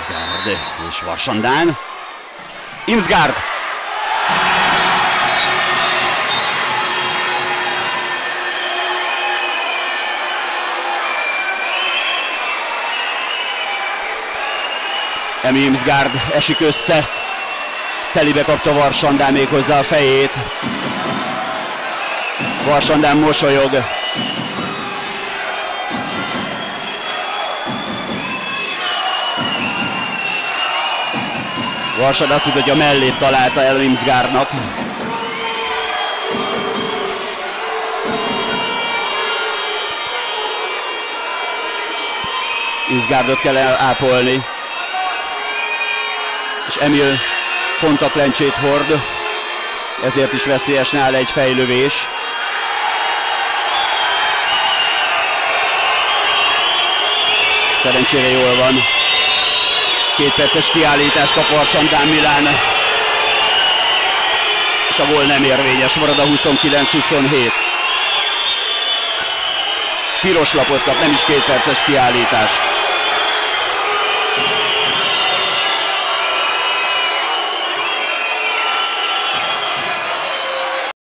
Imsgard és Varsandán. Imsgard! Emi Imsgard esik össze. Telibe kapta Varsandán még hozzá a fejét. Varsandán mosolyog. Varsad azt mondja, hogy a mellét találta el Imsgárnak. Imsgárdot kell ápolni. És Emil kontaktlencsét hord, ezért is veszélyes nála egy fejlövés. Szerencsére jól van. Két perces kiállítás kap Varsandán Milán. És a gól nem érvényes, marad a 29-27. Piros lapot kap, nem is két perces kiállítást.